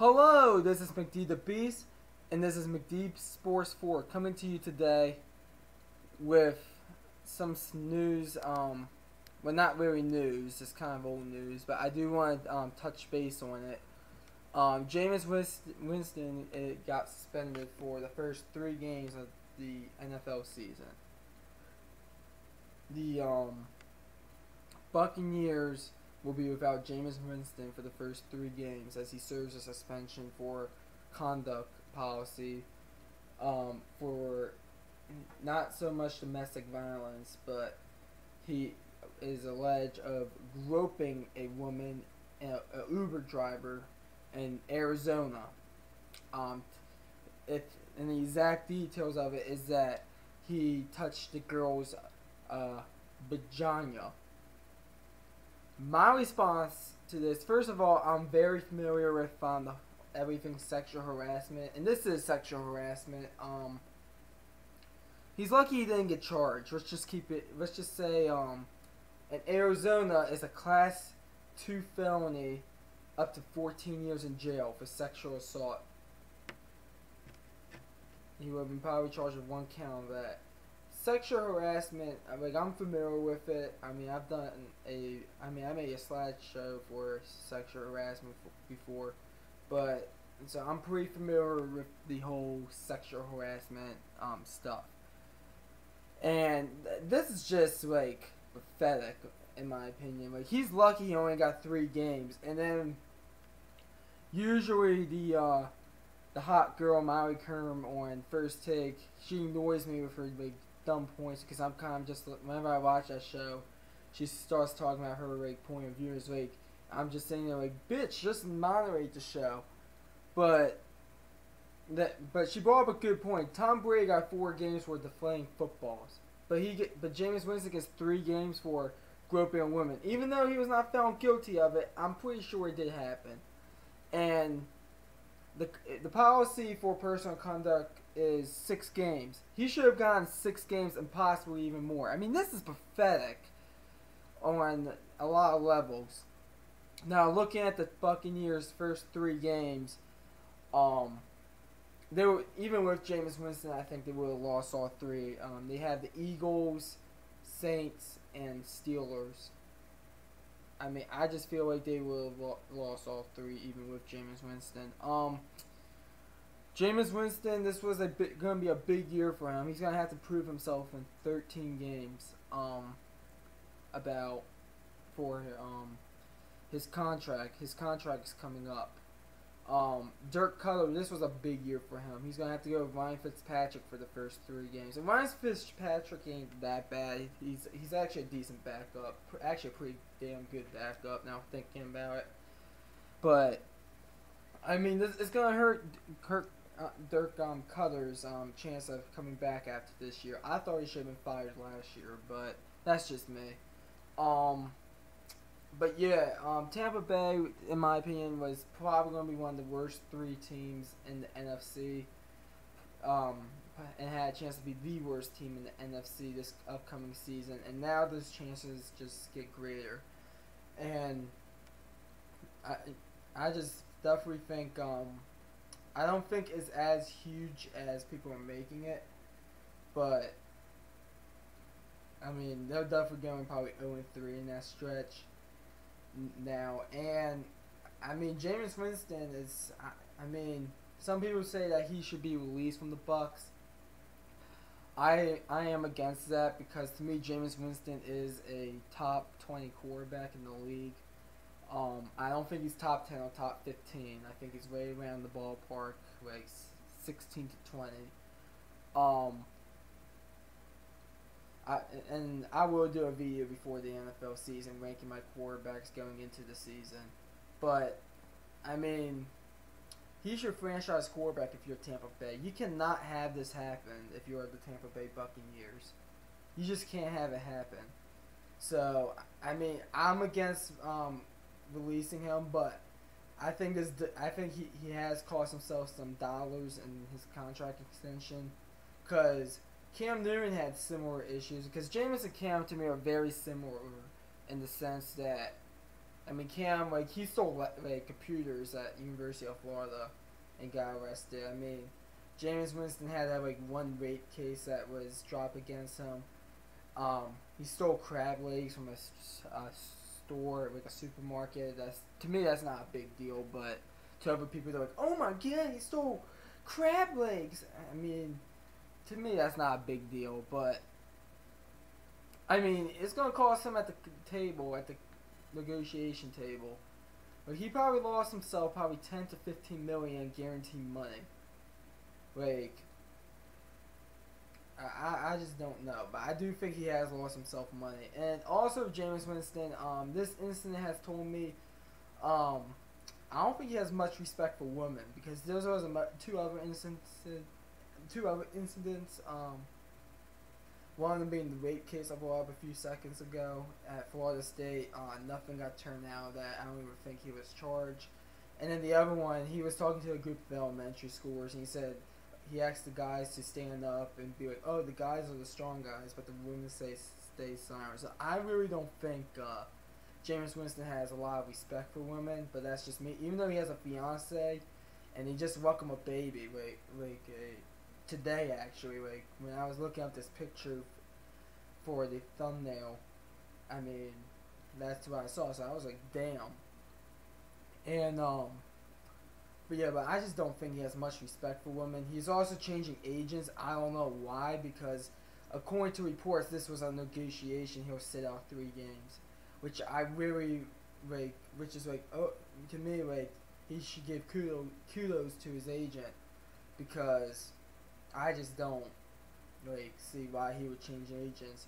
Hello, this is McD the Beast, and this is McD Sports 4 coming to you today with some news. Um, well, not really news, it's kind of old news, but I do want to um, touch base on it. Um, Jameis Wins- Winston it got suspended for the first three games of the NFL season. The um, Buccaneers will be without Jameis Winston for the first three games as he serves a suspension for conduct policy um, for not so much domestic violence, but he is alleged of groping a woman, a, a Uber driver, in Arizona. Um, it and the exact details of it is that he touched the girl's uh, vagina. My response to this, first of all, I'm very familiar with um, the, everything sexual harassment, and this is sexual harassment. Um, he's lucky he didn't get charged. Let's just keep it. Let's just say, um, in Arizona is a class two felony, up to 14 years in jail for sexual assault. He would have been probably charged with one count of that sexual harassment I- like i'm familiar with it. I mean i've done a i mean i made a slideshow for sexual harassment before but so i'm pretty familiar with the whole sexual harassment um, stuff. And this is just like pathetic in my opinion. Like he's lucky he only got three games and then usually the uh the hot girl Molly Qerim on first take, she annoys me with her like dumb points because I'm kind of just whenever I watch that show, she starts talking about her like point of view. It's like I'm just saying there like bitch, just moderate the show, but that but she brought up a good point. Tom Brady got four games for deflaying footballs, but he get but James Winston gets three games for groping a woman. Even though he was not found guilty of it, I'm pretty sure it did happen, and the the policy for personal conduct is six games. He should have gotten six games and possibly even more. I mean, this is pathetic on a lot of levels. Now, looking at the Buccaneers' first three games, um, they were even with Jameis Winston. I think they would have lost all three. Um, they had the Eagles, Saints, and Steelers. I mean, I just feel like they will have lost all three, even with Jameis Winston. Um, Jameis Winston, this was a to be a big year for him. He's going to have to prove himself in 13 games. Um, about for um his contract. His contract is coming up. Um, Dirk Koetter, this was a big year for him. He's gonna have to go with Ryan Fitzpatrick for the first three games. And Ryan Fitzpatrick ain't that bad. He's he's actually a decent backup. Actually, a pretty damn good backup. Now thinking about it, but I mean, this it's gonna hurt Kirk uh, Dirk um, um, chance of coming back after this year. I thought he should have been fired last year, but that's just me. Um, but yeah, um, Tampa Bay, in my opinion, was probably going to be one of the worst three teams in the NFC. Um, and had a chance to be the worst team in the NFC this upcoming season. And now those chances just get greater. And I, I just definitely think, um, I don't think it's as huge as people are making it. But, I mean, they're definitely going probably 0 3 in that stretch now. And I mean, Jameis Winston is. I, I mean, some people say that he should be released from the Bucks. I I am against that because to me, Jameis Winston is a top twenty quarterback in the league. Um, I don't think he's top ten or top fifteen. I think he's way around the ballpark, like sixteen to twenty. Um, I, and I will do a video before the NFL season ranking my quarterbacks going into the season. But, I mean, he's your franchise quarterback if you're Tampa Bay. You cannot have this happen if you're the Tampa Bay Buccaneers. You just can't have it happen. So, I mean, I'm against um, releasing him, but I think this. I think he, he has cost himself some dollars in his contract extension, because Cam Newton had similar issues. Because Jameis and Cam to me are very similar in the sense that I mean, Cam like he stole like computers at University of Florida and got arrested. I mean, Jameis Winston had that like one rape case that was dropped against him. Um, he stole crab legs from a, a store, like a supermarket. That's to me, that's not a big deal, but to other people, they're like, "Oh my god, he stole crab legs." I mean, to me, that's not a big deal, but I mean, it's gonna cost him at the table, at the negotiation table. But he probably lost himself probably ten to fifteen million guaranteed money. Like, I, I just don't know, but I do think he has lost himself money. And also, James Winston, um, this incident has told me, um, I don't think he has much respect for women because there's was two other instances, two other incidents. Um, one of them being the rape case I brought up a few seconds ago at Florida State. Uh, nothing got turned out that I don't even think he was charged. And then the other one, he was talking to a group of elementary schoolers, and he said he asked the guys to stand up and be like, "Oh, the guys are the strong guys, but the women say stay silent." So I really don't think uh, Jameis Winston has a lot of respect for women, but that's just me. Even though he has a fiance, and he just welcomed a baby, like like a, today actually, like when I was looking up this picture for the thumbnail, I mean, that's what I saw. So I was like, damn. And um but yeah, but I just don't think he has much respect for women. He's also changing agents. I don't know why, because according to reports, this was a negotiation. He'll sit out three games, which I really like. Which is like, oh, to me, like he should give kudos kudos to his agent, because I just don't like see why he would change agents.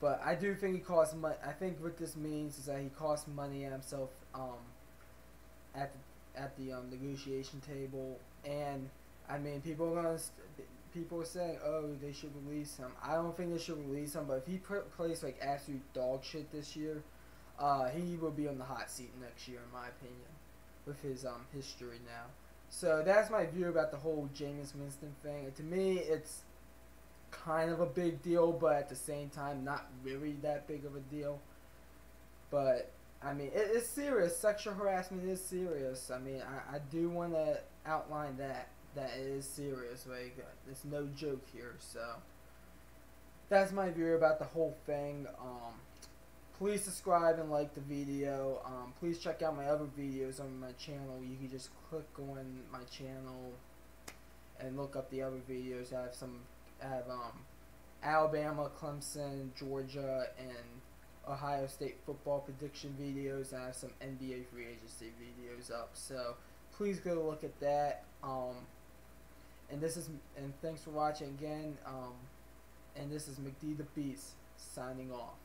But I do think he costs money. I think what this means is that he costs money at himself um, at the at the um, negotiation table, and I mean, people are gonna people are saying, oh, they should release him. I don't think they should release him, but if he plays like absolute dog shit this year, uh, he will be on the hot seat next year, in my opinion, with his um history now. So that's my view about the whole Jameis Winston thing. And to me, it's kind of a big deal, but at the same time, not really that big of a deal. But I mean, it's serious. Sexual harassment is serious. I mean, I, I do want to outline that that it is serious. Like, it's no joke here. So that's my view about the whole thing. Um, please subscribe and like the video. Um, please check out my other videos on my channel. You can just click on my channel and look up the other videos. I have some. I have um, Alabama, Clemson, Georgia, and Ohio State football prediction videos. I have some NBA free agency videos up. So please go look at that. Um, and this is and thanks for watching again. Um, and this is McD the Beast signing off.